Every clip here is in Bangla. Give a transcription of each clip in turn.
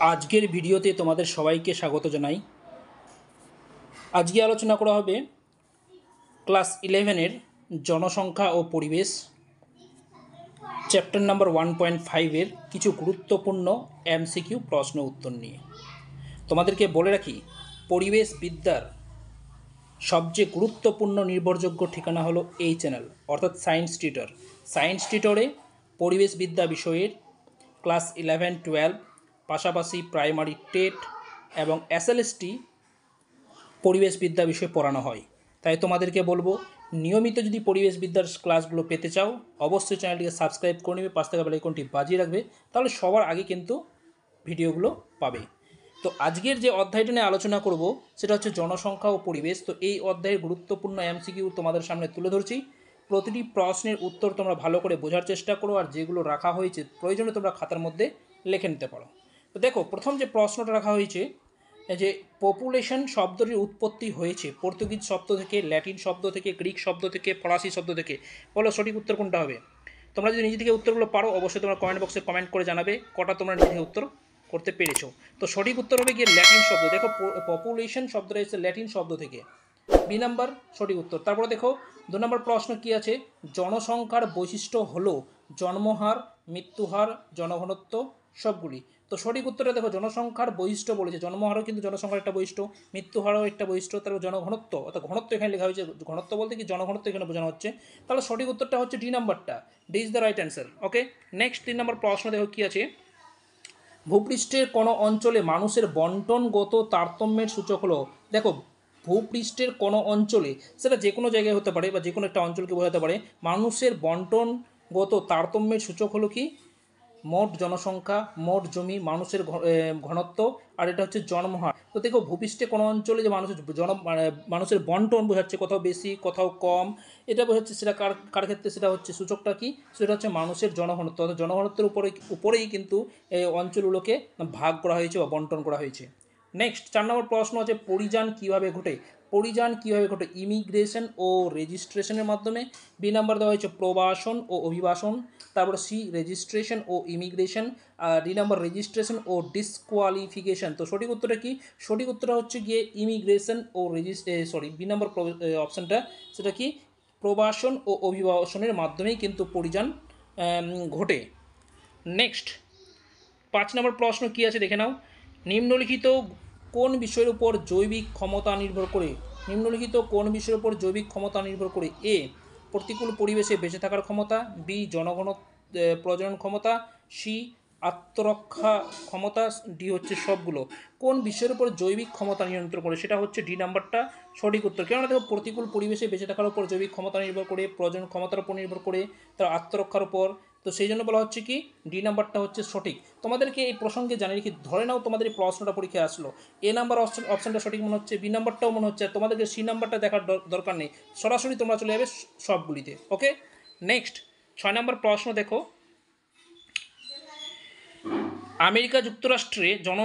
আজকের ভিডিওতে তোমাদের সবাইকে স্বাগত জানাই। আজকে আলোচনা করা হবে ক্লাস ইলেভেনের জনসংখ্যা ও পরিবেশ। চ্যাপ্টার নাম্বার ওয়ান পয়েন্ট ফাইভের কিছু গুরুত্বপূর্ণ এমসিকিউ প্রশ্ন উত্তর নিয়ে। তোমাদেরকে বলে রাখি, পরিবেশ বিদ্যার সবচেয়ে গুরুত্বপূর্ণ নির্ভরযোগ্য ঠিকানা হলো এই চ্যানেল অর্থাৎ সায়েন্স টিউটর সায়েন্স টিউটরে পরিবেশবিদ্যা বিষয়ের ক্লাস ইলেভেন টুয়েলভ পাশাপাশি প্রাইমারি টেট এবং এসএলএসটি পরিবেশবিদ্যা বিষয়ে পড়ানো হয়। তাই তোমাদেরকে বলব, নিয়মিত যদি পরিবেশবিদ্যার ক্লাসগুলো পেতে চাও, অবশ্যই চ্যানেলটিকে সাবস্ক্রাইব করে নেবে পাঁচ টাকা বেলাইকনটি বাজিয়ে রাখবে, তাহলে সবার আগে কিন্তু ভিডিওগুলো পাবে। তো আজকের যে অধ্যায়টা নিয়ে আলোচনা করব, সেটা হচ্ছে জনসংখ্যা ও পরিবেশ। তো এই অধ্যায়ের গুরুত্বপূর্ণ এমসিকিউ তোমাদের সামনে তুলে ধরছি। প্রতিটি প্রশ্নের উত্তর তোমরা ভালো করে বোঝার চেষ্টা করো, আর যেগুলো রাখা হয়েছে প্রয়োজনে তোমরা খাতার মধ্যে লিখে নিতে পারো। তো দেখো, প্রথম যে প্রশ্নটা রাখা হয়েছে যে পপুলেশন শব্দটির উৎপত্তি হয়েছে, পর্তুগিজ শব্দ থেকে, ল্যাটিন শব্দ থেকে, গ্রিক শব্দ থেকে, ফরাসি শব্দ থেকে, বলো সঠিক উত্তর কোনটা হবে? তোমরা যদি নিজে থেকে উত্তরগুলো পারো, অবশ্যই তোমরা কমেন্ট বক্সে কমেন্ট করে জানাবে, কটা তোমরা নিজে থেকে উত্তর করতে পেরেছ। তো সঠিক উত্তর হবে গিয়ে ল্যাটিন শব্দ। দেখো পপুলেশন শব্দটা এসেছে ল্যাটিন শব্দ থেকে। বি নাম্বার সঠিক উত্তর। তারপরে দেখো, দু নম্বর প্রশ্ন কি আছে? জনসংখ্যার বৈশিষ্ট্য হলো জন্মহার, মৃত্যুহার, জনঘনত্ব, সবগুলি। তো সঠিক উত্তরটা দেখো, জনসংখ্যার বৈশিষ্ট্য বলেছে। জন্মহারও কিন্তু জনসংখ্যার একটা বৈশিষ্ট্য মৃত্যুহারও একটা বৈশিষ্ট্য, তারপর জনঘনত্ব, অর্থাৎ ঘনত্ব এখানে লেখা হয়েছে। ঘনত্ব বলতে কি? জনঘনত্ব এখানে বোঝানো হচ্ছে। তাহলে সঠিক উত্তরটা হচ্ছে ডি নাম্বারটা। D is the right answer. Okay? Next তিন নম্বর প্রশ্ন দেখো কী আছে? ভূপৃষ্ঠের কোনো অঞ্চলে মানুষের বন্টনগত তারতম্যের সূচক হলো, দেখো, ভূপৃষ্ঠের কোনো অঞ্চলে, সেটা যে কোনো জায়গায় হতে পারে বা যে কোনো একটা অঞ্চলকে বোঝাতে পারে, মানুষের বন্টনগত তারতম্যের সূচক হলো কি? মোট জনসংখ্যা, মোট জমি, মানুষের ঘনত্ব, আর এটা হচ্ছে জন্মহার। তো দেখো, ভূপৃষ্ঠে কোনো অঞ্চলে যে মানুষের জন মানে মানুষের বন্টন বোঝাচ্ছে কোথাও বেশি, কোথাও কম, এটা বোঝাচ্ছে সেটা কার কার ক্ষেত্রে? সেটা হচ্ছে সূচকটা কি? সেটা হচ্ছে মানুষের জনঘনত্ব। অর্থাৎ জনঘনত্বের উপরে, উপরেই কিন্তু এই অঞ্চলগুলোকে ভাগ করা হয়েছে বা বন্টন করা হয়েছে। নেক্সট চার নম্বর প্রশ্ন আছে পরিযান কীভাবে ঘটে? পরিযান কীভাবে ঘটে? ইমিগ্রেশন ও রেজিস্ট্রেশনের মাধ্যমে। বি নাম্বার দেওয়া হয়েছে, প্রবাসন ও অভিবাসন। তারপরে সি রেজিস্ট্রেশন ও ইমিগ্রেশন আর ডি নাম্বার রেজিস্ট্রেশন ও ডিসকোয়ালিফিকেশন তো সঠিক উত্তরটা কি? সঠিক উত্তরটা হচ্ছে গিয়ে ইমিগ্রেশন ও রেজিস্ট্রে সরি বি নাম্বার অপশানটা সেটা কি? প্রবাসন ও অভিবাসনের মাধ্যমেই কিন্তু পরিযান ঘটে। নেক্সট পাঁচ নম্বর প্রশ্ন কী আছে দেখে নাও। নিম্নলিখিত কোন বিষয়ের উপর জৈবিক ক্ষমতা নির্ভর করে? নিম্নলিখিত কোন বিষয়ের উপর জৈবিক ক্ষমতা নির্ভর করে? এ, প্রতিকূল পরিবেশে বেঁচে থাকার ক্ষমতা, বি, জনগণ প্রজনন ক্ষমতা, সি, আত্মরক্ষা ক্ষমতা, ডি হচ্ছে সবগুলো। কোন বিষয়ের উপর জৈবিক ক্ষমতা নিয়ন্ত্রণ করে? সেটা হচ্ছে ডি নাম্বারটা, সঠিক উত্তর। কেননা দেখো, প্রতিকূল পরিবেশে বেঁচে থাকার উপর জৈবিক ক্ষমতা নির্ভর করে, প্রজনন ক্ষমতার উপর নির্ভর করে, তার আত্মরক্ষার উপর তো সেই জন্য বলা হচ্ছে কি ডি নাম্বারটা হচ্ছে সঠিক। তোমাদেরকে এই প্রসঙ্গে জানিয়ে রেখে ধরে নাও তোমাদের এই প্রশ্নটা পরীক্ষায় আসলো। এ নাম্বার অপশন অপশানটা সঠিক মনে হচ্ছে বি নাম্বারটাও মনে হচ্ছে তোমাদেরকে সি নাম্বারটা দেখার দরকার নেই। সরাসরি তোমরা চলে যাবে সবগুলিতে ওকে নেক্সট ছয় নম্বর প্রশ্ন দেখো। আমেরিকা যুক্তরাষ্ট্রে জন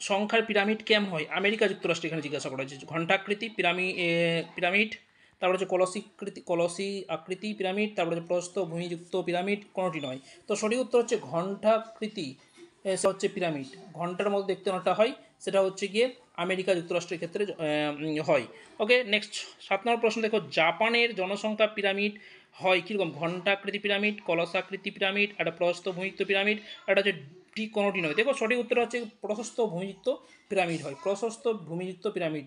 সংখ্যার পিরামিড কেমন হয়? আমেরিকা যুক্তরাষ্ট্রে এখানে জিজ্ঞাসা করা হয়েছে। ঘণ্টাকৃতি, পিরামি পিরামিড তারপরে হচ্ছে কলসিকৃতি কলসি আকৃতি পিরামিড, তারপরে হচ্ছে প্রস্ত ভূমিযুক্ত পিরামিড, কোনোটি নয়। তো সঠিক উত্তর হচ্ছে ঘণ্টাকৃতি সে হচ্ছে পিরামিড। ঘণ্টার মধ্যে দেখতে অনেকটা হয়, সেটা হচ্ছে গিয়ে আমেরিকা যুক্তরাষ্ট্রের ক্ষেত্রে হয়। ওকে, নেক্সট, সাত নম্বর প্রশ্ন দেখো, জাপানের জনসংখ্যা পিরামিড হয় কীরকম? ঘণ্টাকৃতি পিরামিড, কলসাকৃতি পিরামিড একটা প্রশস্ত ভূমিযুক্ত পিরামিড একটা হচ্ছে ডি কোনোটি নয়। দেখো, সঠিক উত্তর হচ্ছে প্রশস্ত ভূমিযুক্ত পিরামিড হয়, প্রশস্ত ভূমিযুক্ত পিরামিড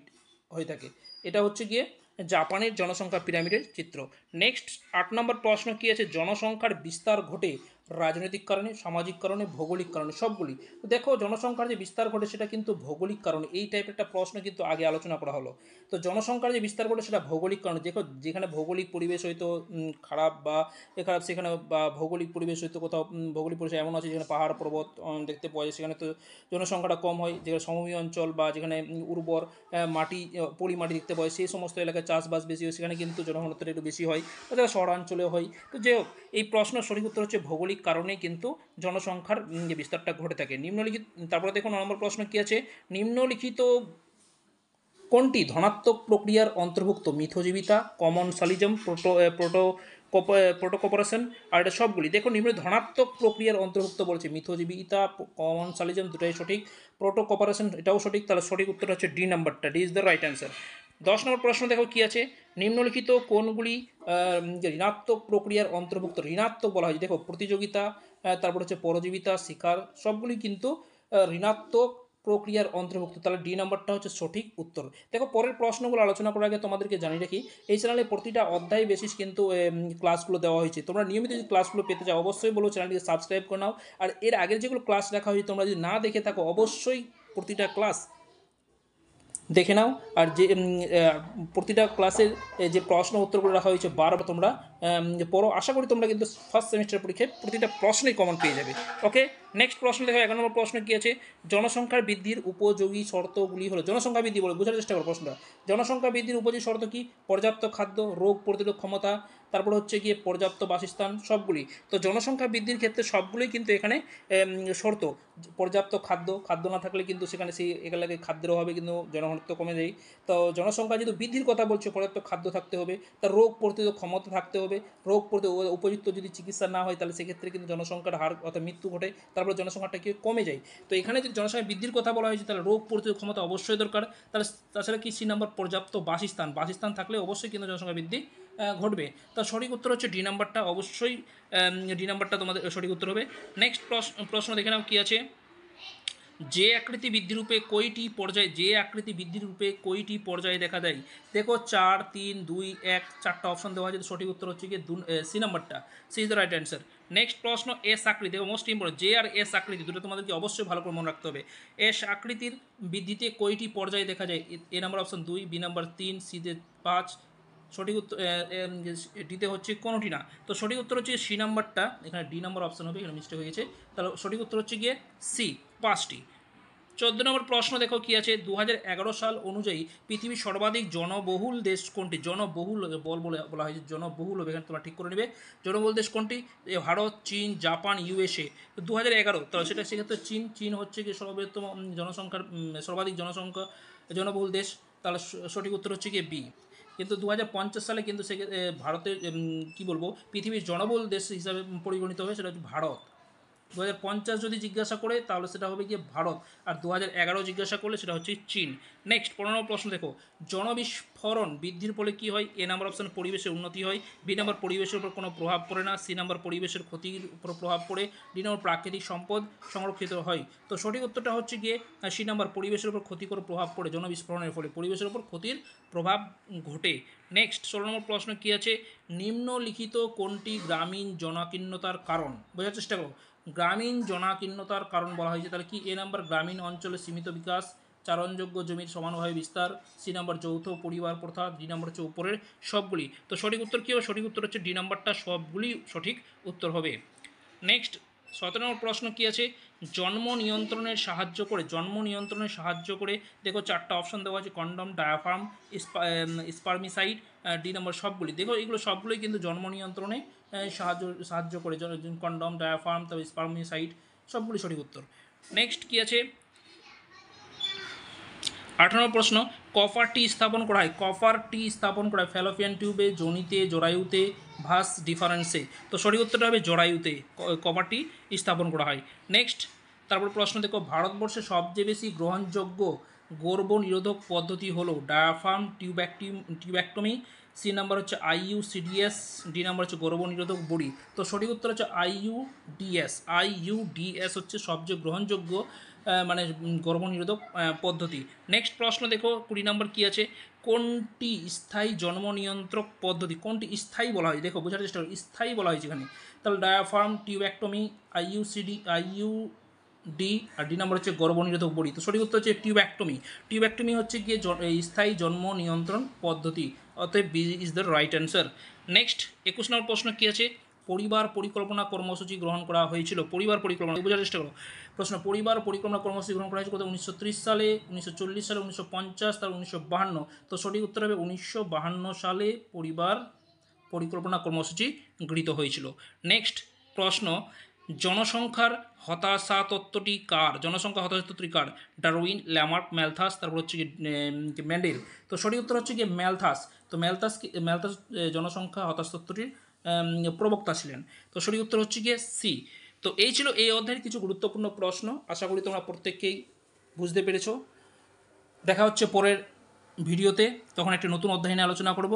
হয়ে থাকে। এটা হচ্ছে গিয়ে জাপানের জনসংখ্যা পিরামিডের চিত্র। নেক্সট আট নম্বর প্রশ্ন কী আছে? জনসংখ্যার বিস্তার ঘটে রাজনৈতিক কারণে, সামাজিক কারণে, ভৌগোলিক কারণে, সবগুলি। দেখো, জনসংখ্যার যে বিস্তার ঘটে সেটা কিন্তু ভৌগোলিক কারণে। এই টাইপের একটা প্রশ্ন কিন্তু আগে আলোচনা করা হলো। তো জনসংখ্যার যে বিস্তার ঘটে সেটা ভৌগোলিক কারণে। দেখো, যেখানে ভৌগোলিক পরিবেশ হয়তো খারাপ বা খারাপ, সেখানে বা ভৌগোলিক পরিবেশ হয়তো কোথাও ভৌগোলিক পরিবেশ এমন আছে যেখানে পাহাড় পর্বত দেখতে পাওয়া যায়। সেখানে তো জনসংখ্যাটা কম হয়। যেখানে সমভূমি অঞ্চল বা যেখানে উর্বর মাটি পলি মাটি দেখতে পাওয়া যায়, সেই সমস্ত এলাকায় চাষবাস বেশি হয়। সেখানে কিন্তু জনঘনত্বটা একটু বেশি হয়। তাছাড়া শহরাঞ্চলে হয়। তো যে এই প্রশ্নের সঠিক উত্তর হচ্ছে ভৌগোলিক কারণেই কিন্তু জনসংখ্যার বিস্তারটা ঘটে থাকে। নিম্নলিখিত, তারপরে দেখুন নম্বর প্রশ্ন কী আছে? নিম্নলিখিত কোনটি ধনাত্মক প্রক্রিয়ার অন্তর্ভুক্ত? মিথজীবিতা, commensalism, proto proto protocooperation, আর এটা সবগুলি। দেখো নিম্ন ধনাত্মক প্রক্রিয়ার অন্তর্ভুক্ত বলেছে কমন সালিজম, দুটাই সঠিক। প্রোটোকপারেশন, এটাও সঠিক। তাহলে সঠিক উত্তর হচ্ছে ডি নাম্বারটা। D is the right answer. দশ নম্বর প্রশ্ন দেখো কি আছে? নিম্নলিখিত কোনগুলি ঋণাত্মক প্রক্রিয়ার অন্তর্ভুক্ত, ঋণাত্মক বলা হয় দেখো প্রতিযোগিতা তারপর হচ্ছে পরজীবিতা শিকার, সবগুলি কিন্তু ঋণাত্মক প্রক্রিয়ার অন্তর্ভুক্ত। তাহলে ডি নাম্বারটা হচ্ছে সঠিক উত্তর। দেখো পরের প্রশ্নগুলো আলোচনা করার আগে তোমাদেরকে জানিয়ে রাখি, এই চ্যানেলে প্রতিটা অধ্যায় বেসিস কিন্তু ক্লাসগুলো দেওয়া হয়েছে। তোমরা নিয়মিত যদি ক্লাসগুলো পেতে চাও, অবশ্যই বলো চ্যানেলটিকে সাবস্ক্রাইব করে নাও। আর এর আগের যেগুলো ক্লাস রাখা হয়েছে, তোমরা যদি না দেখে থাকো, অবশ্যই প্রতিটা ক্লাস দেখে নাও। আর যে প্রতিটা ক্লাসের যে প্রশ্ন উত্তরগুলো রাখা হয়েছে বারবার তোমরা পড়ো। আশা করি তোমরা কিন্তু ফার্স্ট সেমিস্টার পরীক্ষায় প্রতিটা প্রশ্নেই কমন পেয়ে যাবে। ওকে নেক্সট প্রশ্ন দেখো, এগারো নম্বর প্রশ্ন কী আছে? জনসংখ্যার বৃদ্ধির উপযোগী শর্তগুলি হলো, জনসংখ্যা বৃদ্ধি বলে, বোঝার চেষ্টা করো প্রশ্নটা। জনসংখ্যা বৃদ্ধির উপযোগী শর্ত কি? পর্যাপ্ত খাদ্য, রোগ প্রতিরোধ ক্ষমতা, তারপর হচ্ছে গিয়ে পর্যাপ্ত বাসস্থান, সবগুলি। তো জনসংখ্যা বৃদ্ধির ক্ষেত্রে সবগুলোই কিন্তু এখানে শর্ত। পর্যাপ্ত খাদ্য খাদ্য না থাকলে কিন্তু সেখানে সেই এলাকায় খাদ্যের অভাবে কিন্তু জনঘনত্ব কমে যায়। তো জনসংখ্যা যেহেতু বৃদ্ধির কথা বলছে, পর্যাপ্ত খাদ্য থাকতে হবে তার রোগ প্রতিরোধ ক্ষমতা থাকতে হবে রোগ প্রতি উপযুক্ত যদি চিকিৎসা না হয়, তাহলে সেক্ষেত্রে কিন্তু জনসংখ্যার হার অর্থাৎ মৃত্যু ঘটে, তারপরে জনসংখ্যাটা কি কমে যায়। তো এখানে যদি জনসংখ্যা বৃদ্ধির কথা বলা হয়েছে, তাহলে রোগ প্রতিরোধ ক্ষমতা অবশ্যই দরকার। তাহলে তাছাড়া কি সি নাম্বার? পর্যাপ্ত বাসস্থান। বাসস্থান থাকলে অবশ্যই কিন্তু জনসংখ্যা বৃদ্ধি ঘটবে। তার সঠিক উত্তর হচ্ছে ডি নাম্বারটা। অবশ্যই ডি নাম্বারটা তোমাদের সঠিক উত্তর হবে। নেক্সট প্রশ্ন দেখে নাও কী আছে। যে আকৃতি বৃদ্ধি রূপে কয়টি পর্যায়ে, যে আকৃতি বৃদ্ধি রূপে কয়টি পর্যায়ে দেখা দেয়? দেখো, চার, তিন, দুই, এক, চারটা অপশন দেওয়া আছে। সঠিক উত্তর হচ্ছে গিয়ে সি নাম্বারটা C is the right answer next প্রশ্ন এস আকৃতি দেখো মোস্ট ইম্পর্টেন্ট জে আর এস আকৃতি দুটো তোমাদেরকে অবশ্যই ভালো করে মনে রাখতে হবে। এস আকৃতির বৃদ্ধিতে কয়টি পর্যায়ে দেখা যায়? এ- নাম্বার অপশন দুই বি নাম্বার তিন সিতে পাঁচ। সঠিক উত্তর ডিতে হচ্ছে কোনোটি না। তো সঠিক উত্তর হচ্ছে সি নাম্বারটা এখানে ডি নাম্বার অপশন হবে, এখানে মিস্টেক হয়ে গেছে। তাহলে সঠিক উত্তর হচ্ছে গিয়ে সি পাঁচটি। চোদ্দ নম্বর প্রশ্ন দেখো কি আছে? দু হাজার এগারো সাল অনুযায়ী পৃথিবীর সর্বাধিক জনবহুল দেশ কোনটি? জনবহুল বল বলে বলা হয়েছে, জনবহুল হবে এখানে তোমরা ঠিক করে নেবে। জনবহুল দেশ কোনটি? ভারত, চীন, জাপান, ইউএসএ। দু হাজার এগারো, তাহলে সেটা সেক্ষেত্রে চীন চীন হচ্ছে কি সর্বোত্তম জনসংখ্যার সর্বাধিক জনসংখ্যা, জনবহুল দেশ। তাহলে সঠিক উত্তর হচ্ছে গিয়ে বি। কিন্তু দু হাজার পঞ্চাশ সালে কিন্তু সে ভারতের কি বলব? পৃথিবীর জনবহুল দেশ হিসাবে পরিগণিত হবে, সেটা হচ্ছে ভারত। দু হাজার পঞ্চাশ যদি জিজ্ঞাসা করে, তাহলে সেটা হবে গিয়ে ভারত। আর দু হাজার এগারো জিজ্ঞাসা করলে সেটা হচ্ছে চীন। নেক্সট পনেরো নম্বর প্রশ্ন দেখো। জনবিস্ফোরণ বৃদ্ধির ফলে কি হয়? এ নাম্বার অপশন পরিবেশের উন্নতি হয়। বি নাম্বার পরিবেশের উপর কোনো প্রভাব পড়ে না। সি নাম্বার পরিবেশের ক্ষতির উপর প্রভাব পড়ে। ডি নাম্বার প্রাকৃতিক সম্পদ সংরক্ষিত হয়। তো সঠিক উত্তরটা হচ্ছে গিয়ে সি নাম্বার পরিবেশের উপর ক্ষতিকর প্রভাব পড়ে জনবিস্ফোরণের ফলে। পরিবেশের উপর ক্ষতির প্রভাব ঘটে। নেক্সট ষোলো নম্বর প্রশ্ন কী আছে? নিম্নলিখিত কোনটি গ্রামীণ জনাকীর্ণতার কারণ? বোঝার চেষ্টা করো। গ্রামীণ জনাকীর্ণতার কারণ বলা হয়েছে, তাহলে কি? এ নাম্বার গ্রামীণ অঞ্চলে সীমিত বিকাশ, চারণযোগ্য জমির সমানভাবে বিস্তার, সি নাম্বার যৌথ পরিবার প্রথা, ডি নাম্বার হচ্ছে উপরের সবগুলি। তো সঠিক উত্তর কী হবে? সঠিক উত্তর হচ্ছে ডি নাম্বারটা সবগুলি সঠিক উত্তর হবে। নেক্সট, সতেরো নম্বর প্রশ্ন কী আছে? জন্ম নিয়ন্ত্রণের সাহায্য করে, জন্ম নিয়ন্ত্রণের সাহায্য করে, দেখো চারটা অপশন দেওয়া আছে কন্ডম ডায়াফার্ম স্পার্মিসাইড ডি নম্বর সবগুলি। দেখো এগুলো সবগুলোই কিন্তু জন্ম নিয়ন্ত্রণে সাহায্য সাহায্য করে। কন্ডম ডায়াফার্ম তারপর স্পার্মিসাইড সবগুলি সঠিক উত্তর। নেক্সট কী আছে? আঠারো প্রশ্ন কপার টি স্থাপন করা হয় কপার টি স্থাপন করা হয় ফ্যালোপিয়ান টিউবে জনিতে জরায়ুতে, ভাস ডিফারেন্সে। তো সঠিক উত্তরটা হবে জরায়ুতে, ক- কপার টি স্থাপন করা হয়। নেক্সট, তারপর প্রশ্ন দেখো, ভারতবর্ষে সবচেয়ে বেশি গ্রহণযোগ্য গর্ভ নিরোধক পদ্ধতি হলো ডায়াফার্ম টিউব্যাকটি টিউব্যাক্টমি, সি নাম্বার হচ্ছে আইইউ সিডিএস ডি নাম্বার হচ্ছে গর্ভ নিরোধক বড়ি। তো সঠিক উত্তর হচ্ছে আইইউ ডিএস আইইউ ডিএস হচ্ছে সবচেয়ে গ্রহণযোগ্য মানে গর্ভনিরোধক পদ্ধতি। নেক্সট প্রশ্ন দেখো, কুড়ি নম্বর কী আছে? কোনটি স্থায়ী জন্ম নিয়ন্ত্রক পদ্ধতি? কোনটি স্থায়ী বলা হয়? দেখো, বোঝার চেষ্টা করো, স্থায়ী বলা হয়েছে এখানে। তাহলে diaphragm tubectomy IUCD IUD আর ডি নাম্বার হচ্ছে গর্ভনিরোধক বড়ি। তো সঠিক উত্তর হচ্ছে টিউব্যাক্টমি টিউব্যাক্টমি হচ্ছে গিয়ে স্থায়ী জন্ম নিয়ন্ত্রণ পদ্ধতি। অতএব B is the right answer next একুশ নম্বর প্রশ্ন কী আছে? পরিবার পরিকল্পনা কর্মসূচি গ্রহণ করা হয়েছিল। পরিবার পরিকল্পনা বোঝার চেষ্টা করো। প্রশ্ন, পরিবার পরিকল্পনা কর্মসূচি গ্রহণ করা হয়েছিল কত উনিশশো সালে, উনিশশো চল্লিশ সালে, উনিশশো পঞ্চাশ তার উনিশশো তো সঠিক উত্তর হবে উনিশশো সালে পরিবার পরিকল্পনা কর্মসূচি গৃহীত হয়েছিল। নেক্সট প্রশ্ন, জনসংখ্যার হতাশা তত্ত্বটি কার? জনসংখ্যা হতাশা তত্ত্বটি কার? ডারউইন, ল্যামার্ক, ম্যালথাস, তারপর হচ্ছে কি ম্যান্ডেল। তো সঠিক উত্তর হচ্ছে কি ম্যালথাস। তো ম্যালথাস কি, ম্যালথাস জনসংখ্যা হতাশ তত্ত্বটির প্রবক্তা ছিলেন। তো সঠিক উত্তর হচ্ছে গিয়ে সি। তো এই ছিল এই অধ্যায়ের কিছু গুরুত্বপূর্ণ প্রশ্ন। আশা করি তোমরা প্রত্যেককেই বুঝতে পেরেছ। দেখা হচ্ছে পরের ভিডিওতে। তখন একটি নতুন অধ্যায় নিয়ে আলোচনা করব।